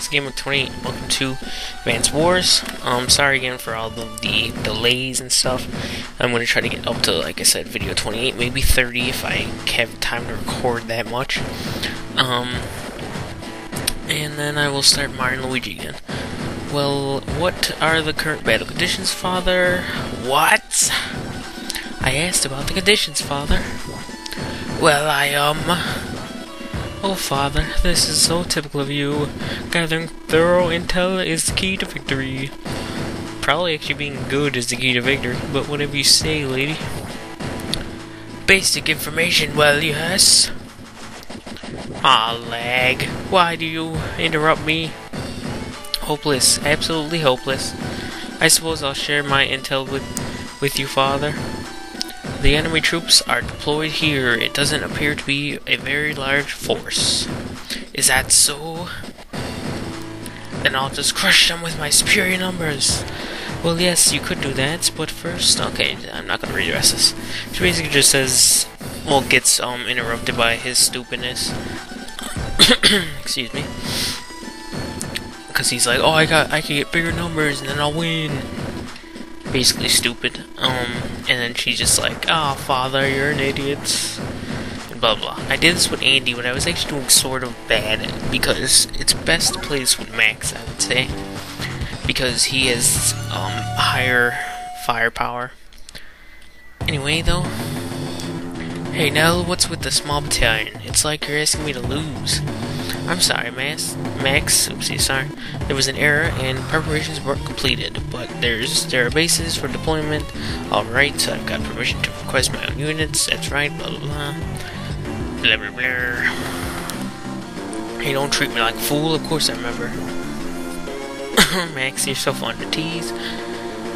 It's Gamer 28. Welcome to Advance Wars. Um, sorry again for all the, the delays and stuff. I'm to try to get up to, like I said, video 28, maybe 30 if I have time to record that much. Um, and then I will start Mario Luigi again. Well, what are the current battle conditions, Father? What? I asked about the conditions, Father. Well, I, um... Oh, Father, this is so typical of you. Gathering thorough intel is the key to victory. Probably actually being good is the key to victory, but whatever you say, lady. Basic information, well, yes. Ah, lag. Why do you interrupt me? Hopeless, absolutely hopeless. I suppose I'll share my intel with, with you, Father. The enemy troops are deployed here. It doesn't appear to be a very large force. Is that so? Then I'll just crush them with my superior numbers. Well, yes, you could do that, but first, okay, I'm not gonna redress this. She basically just says, well, gets um interrupted by his stupidness. Excuse me. Because he's like, oh, I got, I can get bigger numbers, and then I'll win basically stupid. Um, and then she's just like, "Ah, oh, father, you're an idiot." And blah blah. I did this with Andy when I was actually doing sort of bad because it's best to play this with Max, I would say, because he has um higher firepower. Anyway, though. Hey Nell, what's with the small battalion? It's like you're asking me to lose. I'm sorry, Max. Max, oopsie, sorry. There was an error and preparations weren't completed, but there's there are bases for deployment. Alright, so I've got permission to request my own units. That's right, blah blah blah. Blah blah blah. Hey, don't treat me like a fool. Of course I remember. Max, you're so fun to tease.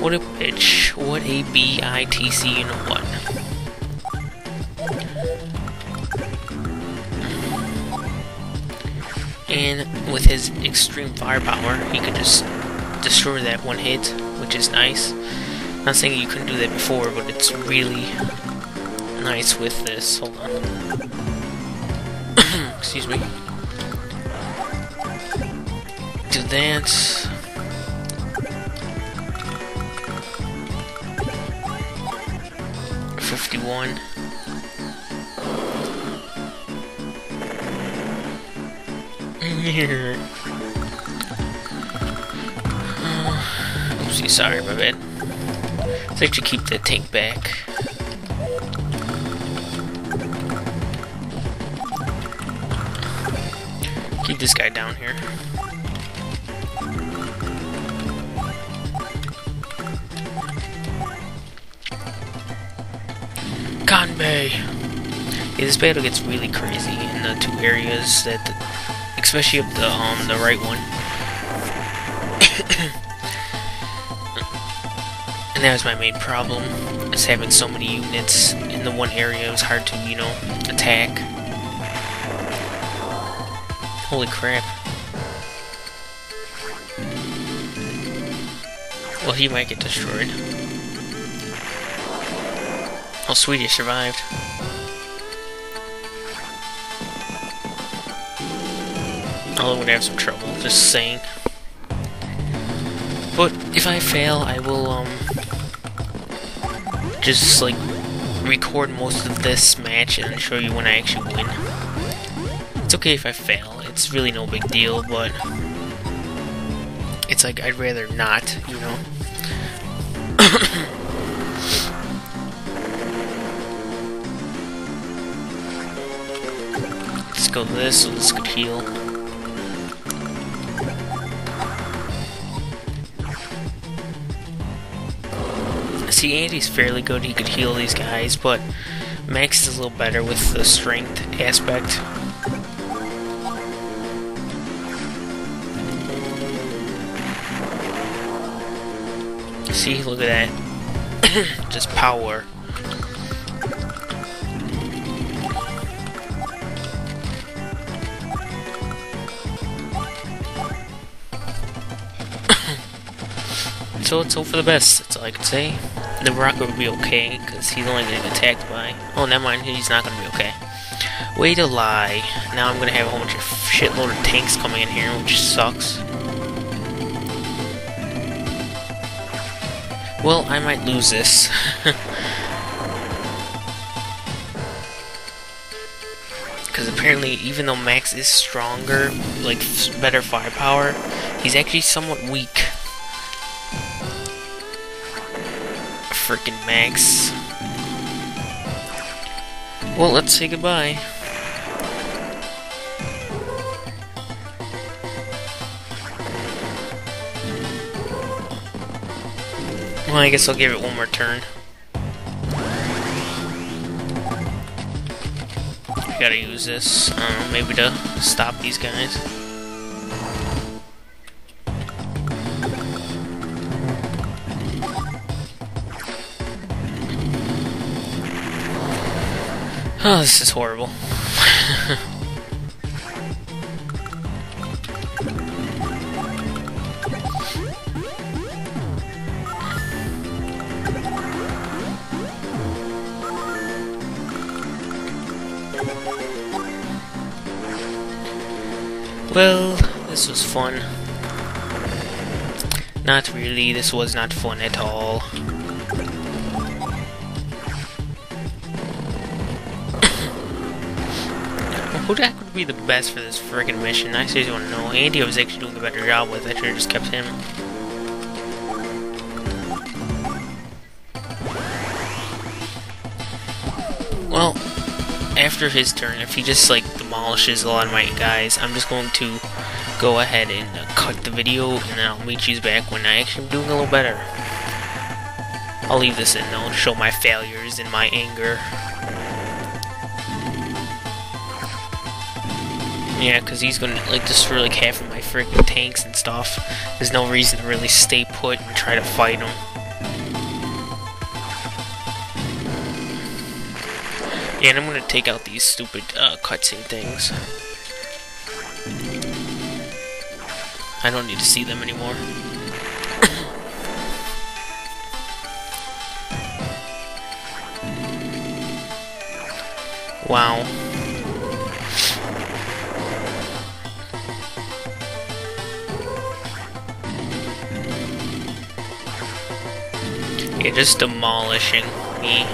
What a bitch. What a B-I-T-C, you know what. And with his extreme firepower, he could just destroy that one hit, which is nice. Not saying you couldn't do that before, but it's really nice with this. Hold on. Excuse me. Do that. Fifty-one. Here. Oopsie, sorry, my bad. Let's actually keep the tank back. Keep this guy down here. Kanbei! Yeah, this battle gets really crazy in the two areas that especially up the um the right one. and that was my main problem, is having so many units in the one area. It was hard to, you know, attack. Holy crap. Well, he might get destroyed. Oh, sweet, he survived. I'm gonna have some trouble, just saying. But if I fail, I will, um, just, like, record most of this match and show you when I actually win. It's okay if I fail, it's really no big deal, but it's like, I'd rather not, you know? Let's go this, this could heal. Andy's fairly good, he could heal these guys, but Max is a little better with the strength aspect. See, look at that. Just power. so let's hope for the best, that's all I can say. The Rocket will be okay, because he's only getting attacked by... Oh, never mind, he's not going to be okay. Way to lie. Now I'm going to have a whole bunch of shitload of tanks coming in here, which sucks. Well, I might lose this. Because apparently, even though Max is stronger, like, better firepower, he's actually somewhat weak. Freaking Max. Well, let's say goodbye. Well, I guess I'll give it one more turn. I gotta use this, uh, maybe to stop these guys. Oh, this is horrible. Well, this was fun. Not really, this was not fun at all. Who heck would be the best for this friggin' mission? I seriously want to know. Andy was actually doing a better job with it. I should have just kept him. Well, after his turn, if he just like demolishes a lot of my guys, I'm just going to go ahead and uh, cut the video, and then I'll meet you back when I actually am doing a little better. I'll leave this in, show my failures and my anger. Yeah, because he's gonna like destroy like half of my freaking tanks and stuff. There's no reason to really stay put and try to fight him. Yeah, and I'm gonna take out these stupid uh, cutscene things. I don't need to see them anymore. wow. Yeah, just demolishing me.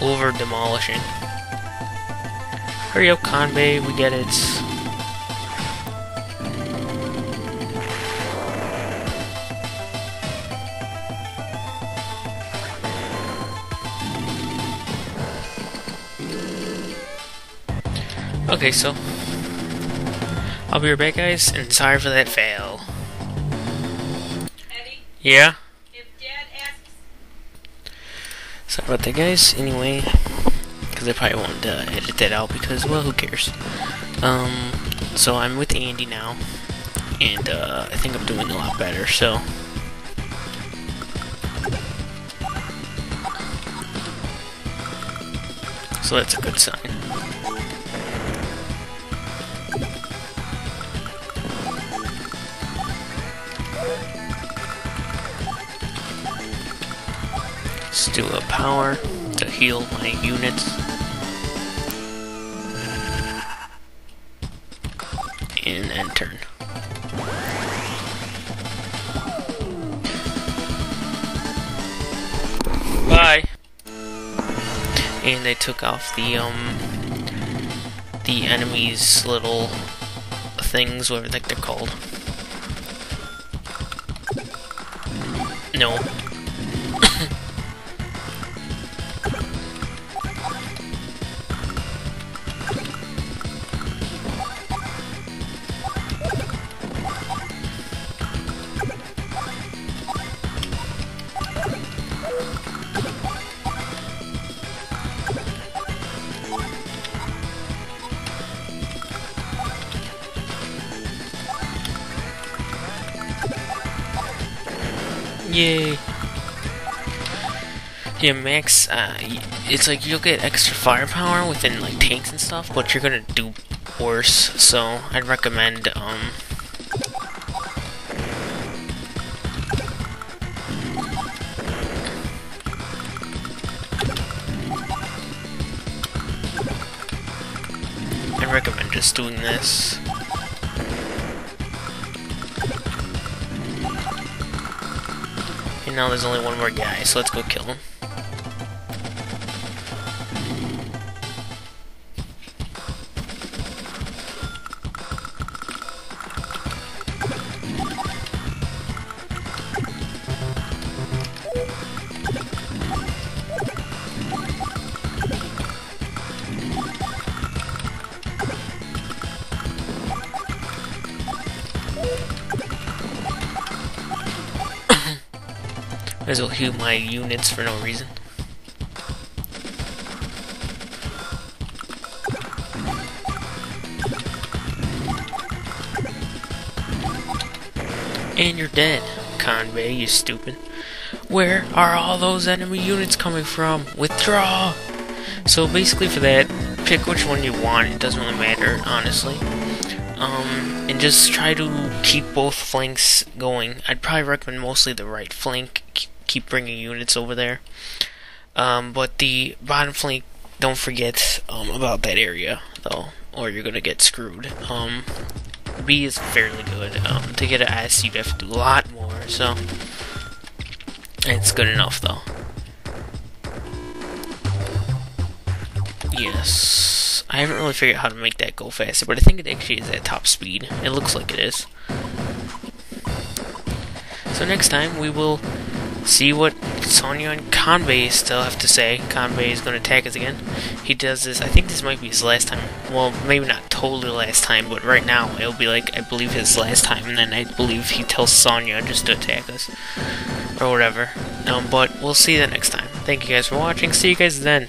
over demolishing. Hurry up, Kanbei, we get it. Okay, so I'll be right back, guys, and sorry for that fail. Eddie, Yeah? if Dad asks, Sorry about that, guys. Anyway, because I probably won't uh, edit that out because, well, who cares? Um, so I'm with Andy now, and uh, I think I'm doing a lot better. So, so that's a good sign. Do a power to heal my units. And end turn. Bye. And they took off the um the enemy's little things, whatever they're called. No. Yay! Yeah, max, uh, it's like you'll get extra firepower within, like, tanks and stuff, but you're gonna do worse, so I'd recommend, um... I'd recommend just doing this. And now there's only one more guy, so let's go kill him. As well heal my units for no reason. And you're dead, Kanbei, you stupid. Where are all those enemy units coming from? Withdraw! So basically for that, pick which one you want, it doesn't really matter, honestly. Um, and just try to keep both flanks going. I'd probably recommend mostly the right flank, keep bringing units over there. Um, but the bottom flank, don't forget um, about that area, though, or you're gonna get screwed. Um, B is fairly good. Um, to get an S, you'd have to do a lot more, so it's good enough, though. Yes. I haven't really figured out how to make that go faster, but I think it actually is at top speed. It looks like it is. So next time we will see what Sonja and Kanbei still have to say. Kanbei is going to attack us again. He does this, I think this might be his last time. Well, maybe not totally last time, but right now it'll be like, I believe his last time, and then I believe he tells Sonja just to attack us. Or whatever. Um, but we'll see you the next time. Thank you guys for watching. See you guys then.